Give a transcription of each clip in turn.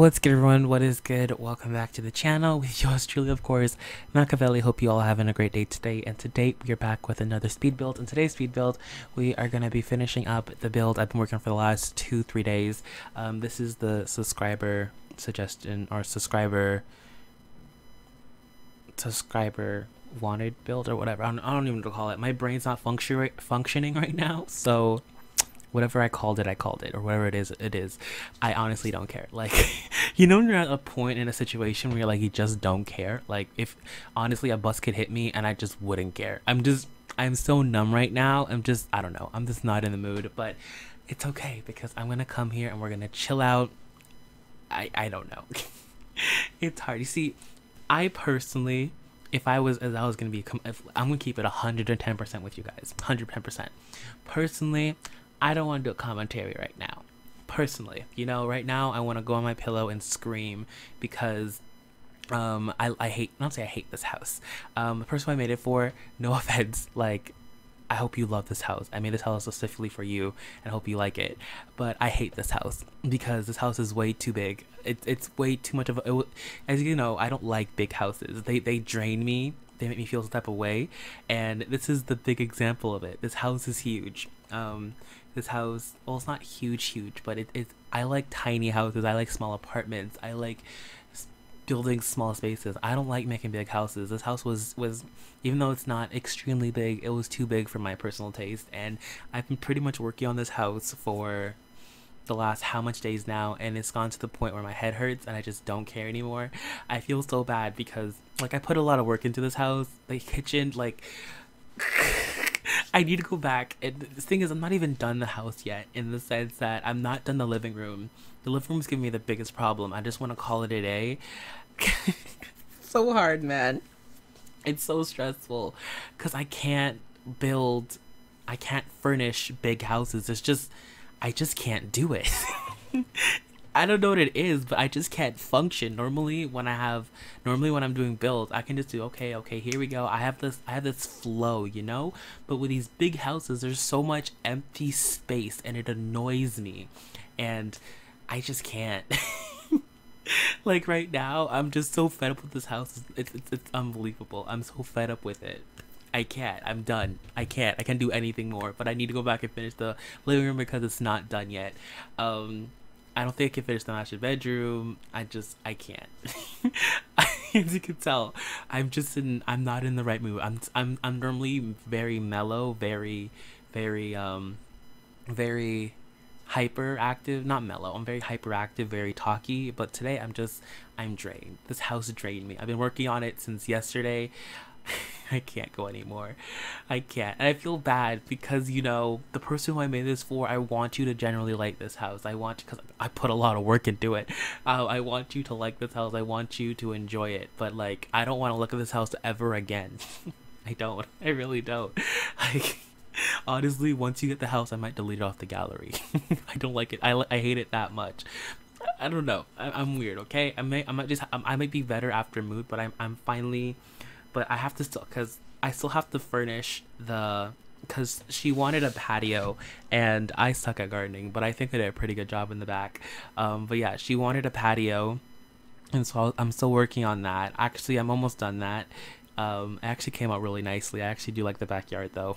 What's good everyone, what is good? Welcome back to the channel with yours truly of course, MaKaveli. Hope you all having a great day today and today we are back with another speed build. In today's speed build, we are going to be finishing up the build I've been working for the last two, three days. Um, this is the subscriber suggestion or subscriber subscriber wanted build or whatever. I don't, I don't even know what to call it. My brain's not function functioning right now, so whatever I called it, I called it, or whatever it is, it is. I honestly don't care. Like, you know, when you're at a point in a situation where you're like, you just don't care. Like, if honestly a bus could hit me and I just wouldn't care. I'm just, I'm so numb right now. I'm just, I don't know. I'm just not in the mood, but it's okay because I'm gonna come here and we're gonna chill out. I, I don't know. it's hard. You see, I personally, if I was as I was gonna be, if, I'm gonna keep it 110% with you guys, 110%. Personally, I don't want to do a commentary right now. Personally, you know, right now I want to go on my pillow and scream because um I, I hate not say I hate this house. Um the person I made it for, no offense, like I hope you love this house. I made this house specifically for you and hope you like it. But I hate this house because this house is way too big. It, it's way too much of a. It, as you know, I don't like big houses. They, they drain me. They make me feel some type of way. And this is the big example of it. This house is huge. Um, this house well it's not huge huge but it, it's i like tiny houses i like small apartments i like building small spaces i don't like making big houses this house was was even though it's not extremely big it was too big for my personal taste and i've been pretty much working on this house for the last how much days now and it's gone to the point where my head hurts and I just don't care anymore. I feel so bad because like I put a lot of work into this house. The kitchen like I need to go back. And the thing is, I'm not even done the house yet, in the sense that I'm not done the living room. The living room's giving me the biggest problem. I just want to call it a day. so hard, man. It's so stressful because I can't build, I can't furnish big houses. It's just, I just can't do it. I don't know what it is, but I just can't function. Normally when I have normally when I'm doing builds, I can just do okay, okay, here we go. I have this I have this flow, you know? But with these big houses, there's so much empty space and it annoys me. And I just can't. like right now, I'm just so fed up with this house. It's, it's it's unbelievable. I'm so fed up with it. I can't. I'm done. I can't. I can't do anything more. But I need to go back and finish the living room because it's not done yet. Um, I don't think I can finish the master bedroom. I just I can't. As you can tell, I'm just in. I'm not in the right mood. I'm I'm I'm normally very mellow, very, very um, very hyperactive. Not mellow. I'm very hyperactive, very talky. But today I'm just I'm drained. This house drained me. I've been working on it since yesterday. I can't go anymore. I can't. And I feel bad because, you know, the person who I made this for, I want you to generally like this house. I want, because I put a lot of work into it. Uh, I want you to like this house. I want you to enjoy it. But, like, I don't want to look at this house ever again. I don't. I really don't. Like, honestly, once you get the house, I might delete it off the gallery. I don't like it. I, I hate it that much. I don't know. I, am weird, okay? I may I might just I might be better after mood, but I'm I'm finally but I have to still because I still have to furnish the because she wanted a patio and I suck at gardening, but I think I did a pretty good job in the back. Um, but yeah, she wanted a patio, and so I'm still working on that. Actually, I'm almost done that. Um, it actually came out really nicely. I actually do like the backyard though.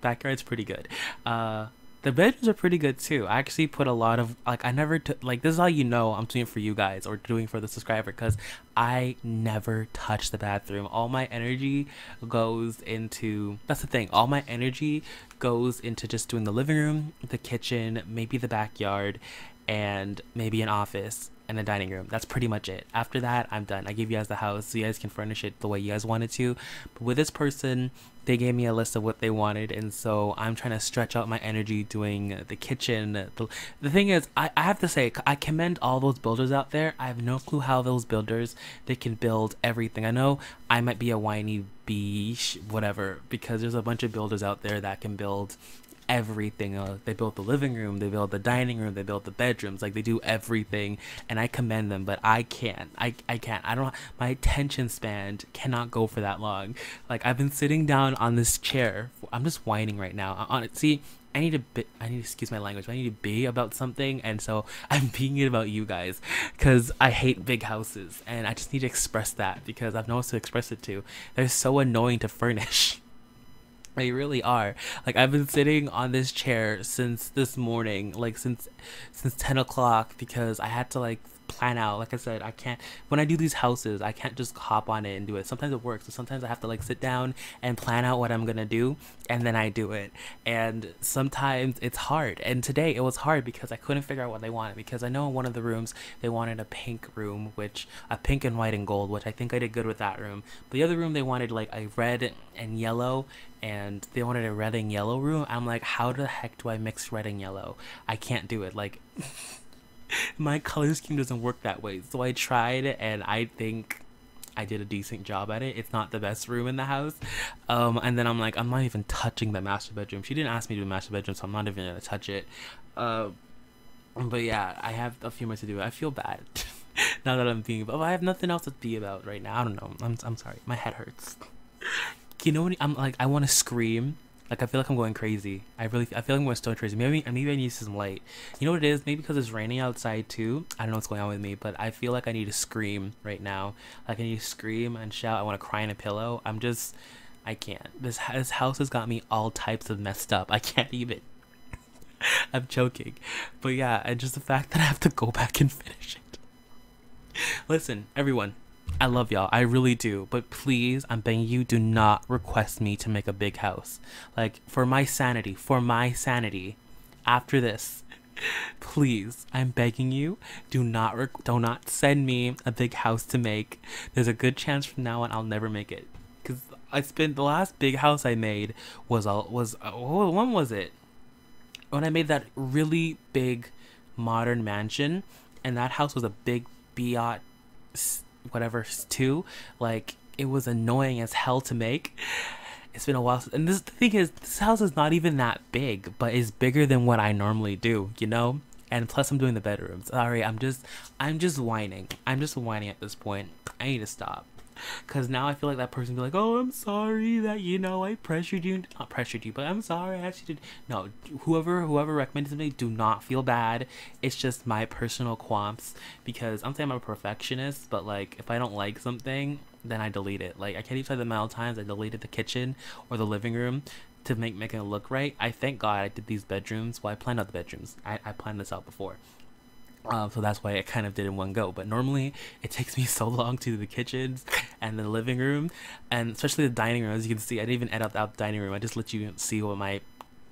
Backyard's pretty good. Uh, the bedrooms are pretty good too. I actually put a lot of like I never t- like this is how you know I'm doing it for you guys or doing for the subscriber because I never touch the bathroom. All my energy goes into that's the thing. All my energy goes into just doing the living room, the kitchen, maybe the backyard, and maybe an office and the dining room. That's pretty much it. After that, I'm done. I give you guys the house so you guys can furnish it the way you guys wanted to. But with this person, they gave me a list of what they wanted, and so I'm trying to stretch out my energy doing the kitchen. The, the thing is, I, I have to say, I commend all those builders out there. I have no clue how those builders they can build everything. I know I might be a whiny bee, whatever, because there's a bunch of builders out there that can build everything. Uh, they built the living room, they built the dining room, they built the bedrooms. Like they do everything, and I commend them. But I can't. I I can't. I don't. My attention span cannot go for that long. Like I've been sitting down on this chair. I'm just whining right now. On it. See, I need to be, I need to excuse my language. I need to be about something, and so I'm being it about you guys, because I hate big houses, and I just need to express that because I've no one to express it to. They're so annoying to furnish. They really are. Like I've been sitting on this chair since this morning, like since since ten o'clock, because I had to like plan out. Like I said, I can't when I do these houses, I can't just hop on it and do it. Sometimes it works, but sometimes I have to like sit down and plan out what I'm gonna do, and then I do it. And sometimes it's hard. And today it was hard because I couldn't figure out what they wanted. Because I know in one of the rooms they wanted a pink room, which a pink and white and gold, which I think I did good with that room. But the other room they wanted like a red and yellow and they wanted a red and yellow room. I'm like, how the heck do I mix red and yellow? I can't do it. Like my color scheme doesn't work that way. So I tried and I think I did a decent job at it. It's not the best room in the house. Um, and then I'm like, I'm not even touching the master bedroom. She didn't ask me to do master bedroom, so I'm not even gonna touch it. Uh, but yeah, I have a few more to do. I feel bad now that I'm being, but I have nothing else to be about right now. I don't know. I'm I'm sorry. My head hurts. You know when I'm like I want to scream like I feel like I'm going crazy. I really I feel like I'm going stone crazy. Maybe maybe I need some light. You know what it is? Maybe because it's raining outside too. I don't know what's going on with me, but I feel like I need to scream right now. Like I need to scream and shout. I want to cry in a pillow. I'm just I can't. This this house has got me all types of messed up. I can't even. I'm joking, but yeah, and just the fact that I have to go back and finish it. Listen, everyone, I love y'all. I really do. But please, I'm begging you, do not request me to make a big house. Like, for my sanity, for my sanity, after this, please, I'm begging you, do not rec- do not send me a big house to make. There's a good chance from now on I'll never make it. Cause I spent the last big house I made was all was uh, when was it? When I made that really big modern mansion, and that house was a big biot whatever two like it was annoying as hell to make. It's been a while and this the thing is this house is not even that big but it's bigger than what i normally do you know? And plus i'm doing the bedrooms sorry i'm just i'm just whining. I'm just whining at this point. I need to stop because now I feel like that person be like, oh, I'm sorry that you know I pressured you, not pressured you, but I'm sorry I actually did. No, whoever whoever recommended me, do not feel bad. It's just my personal qualms because I'm saying I'm a perfectionist, but like if I don't like something, then I delete it. Like I can't even say the amount of times I deleted the kitchen or the living room to make making it look right. I thank God I did these bedrooms. Well, I planned out the bedrooms. I, I planned this out before. Um, so that's why I kind of did in one go. But normally it takes me so long to do the kitchens and the living room, and especially the dining room. As you can see, I didn't even edit out the dining room. I just let you see what my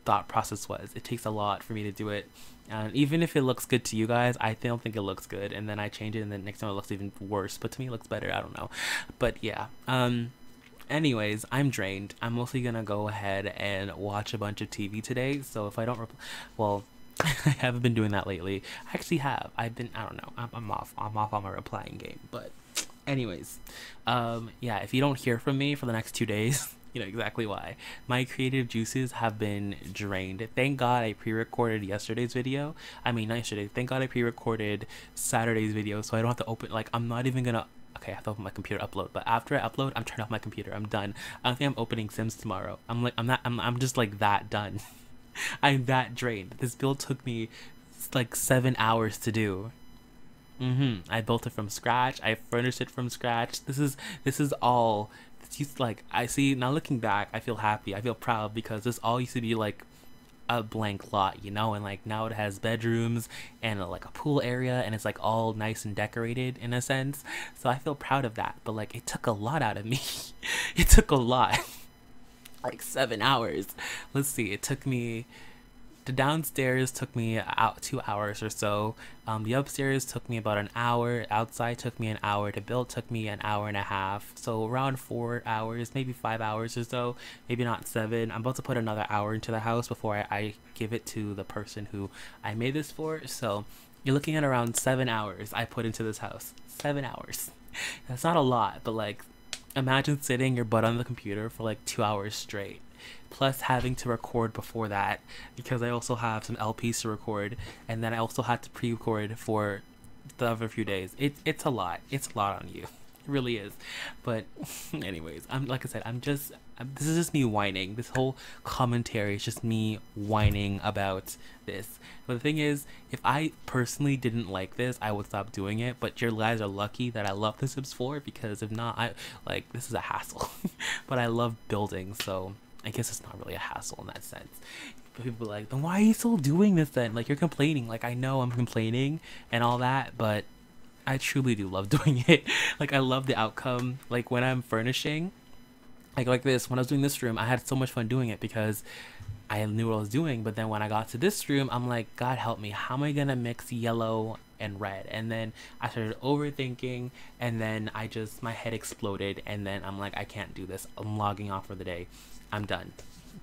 thought process was. It takes a lot for me to do it. And even if it looks good to you guys, I don't think it looks good. And then I change it, and then next time it looks even worse. But to me, it looks better. I don't know. But yeah. Um. Anyways, I'm drained. I'm mostly gonna go ahead and watch a bunch of TV today. So if I don't, well, I haven't been doing that lately. I actually have. I've been. I don't know. I'm, I'm off. I'm off on my replying game. But, anyways, um, yeah. If you don't hear from me for the next two days, you know exactly why. My creative juices have been drained. Thank God I pre-recorded yesterday's video. I mean, not yesterday. Thank God I pre-recorded Saturday's video, so I don't have to open. Like, I'm not even gonna okay, I have to open my computer upload. But after I upload, I'm turning off my computer. I'm done. I don't think I'm opening Sims tomorrow. I'm like I'm not I'm I'm just like that done. I'm that drained. This build took me like seven hours to do. Mm-hmm. I built it from scratch. I furnished it from scratch. This is this is all. This used to, like I see now. Looking back, I feel happy. I feel proud because this all used to be like a blank lot, you know, and like now it has bedrooms and a, like a pool area and it's like all nice and decorated in a sense. So I feel proud of that. But like it took a lot out of me. it took a lot like seven hours. Let's see, it took me. The downstairs took me out two hours or so. Um, the upstairs took me about an hour. Outside took me an hour. To build took me an hour and a half. So around four hours, maybe five hours or so. Maybe not seven. I'm about to put another hour into the house before I, I give it to the person who I made this for. So you're looking at around seven hours I put into this house. Seven hours. That's not a lot, but like imagine sitting your butt on the computer for like two hours straight plus having to record before that because I also have some LPs to record, and then I also had to pre-record for the other few days. It's it's a lot. It's a lot on you. It really is. But anyways, I'm like I said, I'm just this is just me whining. This whole commentary is just me whining about this. But the thing is, if I personally didn't like this, I would stop doing it. But your guys are lucky that I love the Sims 4 because if not, I like this is a hassle. but I love building, so I guess it's not really a hassle in that sense. But people like, then why are you still doing this then? Like you're complaining. Like I know I'm complaining and all that, but I truly do love doing it. like I love the outcome. Like when I'm furnishing, like like this, when I was doing this room, I had so much fun doing it because I knew what I was doing. But then when I got to this room, I'm like, God help me, how am I gonna mix yellow and red? And then I started overthinking, and then I just my head exploded, and then I'm like, I can't do this. I'm logging off for the day. I'm done.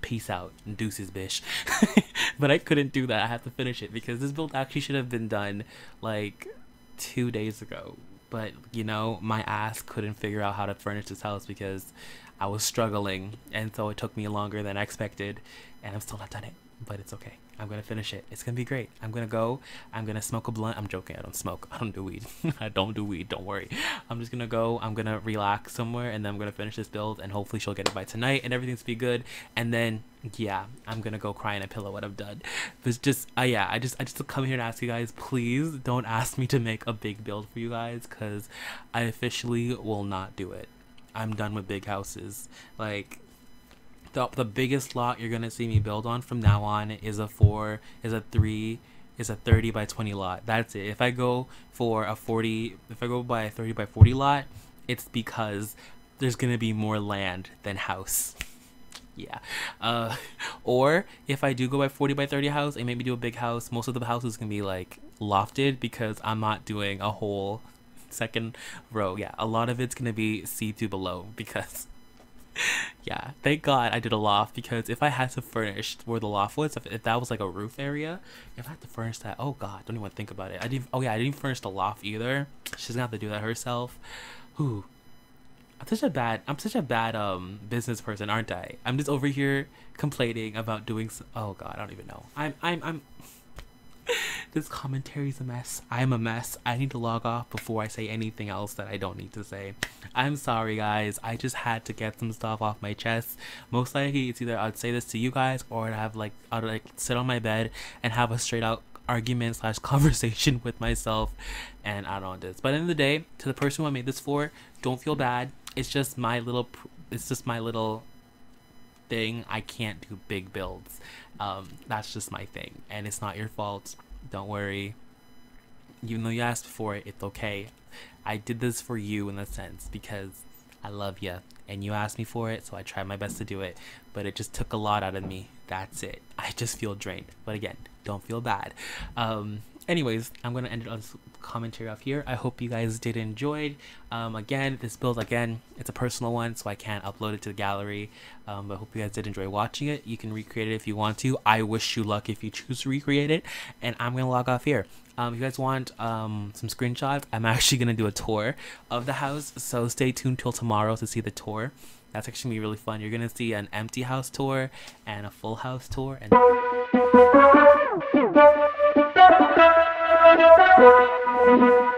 Peace out, deuces, bish. but I couldn't do that. I have to finish it because this build actually should have been done like two days ago. But you know, my ass couldn't figure out how to furnish this house because I was struggling, and so it took me longer than I expected, and I'm still not done it. But it's okay. I'm gonna finish it. It's gonna be great. I'm gonna go. I'm gonna smoke a blunt. I'm joking. I don't smoke. I don't do weed. I don't do weed. Don't worry. I'm just gonna go. I'm gonna relax somewhere, and then I'm gonna finish this build, and hopefully she'll get it by tonight, and everything's be good. And then yeah, I'm gonna go cry in a pillow what I've done. It's just uh, yeah, I just I just come here to ask you guys, please don't ask me to make a big build for you guys, cause I officially will not do it. I'm done with big houses. Like the the biggest lot you're gonna see me build on from now on is a four, is a three, is a 30 by 20 lot. That's it. If I go for a 40, if I go by a 30 by 40 lot, it's because there's gonna be more land than house. Yeah. Uh, or if I do go by 40 by 30 house and maybe do a big house, most of the houses can be like lofted because I'm not doing a whole second row. Yeah, a lot of it's gonna be see through below because yeah, thank God I did a loft because if I had to furnish where the loft was, if, if that was like a roof area, if I had to furnish that, oh God, don't even think about it. I didn't. Oh yeah, I didn't furnish the loft either. She's gonna have to do that herself. Who? I'm such a bad. I'm such a bad um business person, aren't I? I'm just over here complaining about doing. So, oh God, I don't even know. I'm. I'm. I'm this commentary is a mess. I'm a mess. I need to log off before I say anything else that I don't need to say. I'm sorry, guys. I just had to get some stuff off my chest. Most likely, it's either I'd say this to you guys or I'd have like I'd like sit on my bed and have a straight out argument slash conversation with myself and I don't this. But at the end of the day, to the person who I made this for, don't feel bad. It's just my little. It's just my little thing. I can't do big builds. Um, that's just my thing, and it's not your fault. Don't worry. Even though you asked for it, it's okay. I did this for you in a sense because I love you and you asked me for it, so I tried my best to do it. But it just took a lot out of me. That's it. I just feel drained. But again, don't feel bad. Um, anyways, I'm gonna end it on commentary off here. I hope you guys did enjoy. Um, again, this build again, it's a personal one, so I can't upload it to the gallery. Um, but I hope you guys did enjoy watching it. You can recreate it if you want to. I wish you luck if you choose to recreate it. And I'm gonna log off here. Um, if you guys want um, some screenshots, I'm actually gonna do a tour of the house. So stay tuned till tomorrow to see the tour. That's actually gonna be really fun. You're gonna see an empty house tour and a full house tour and Thank you.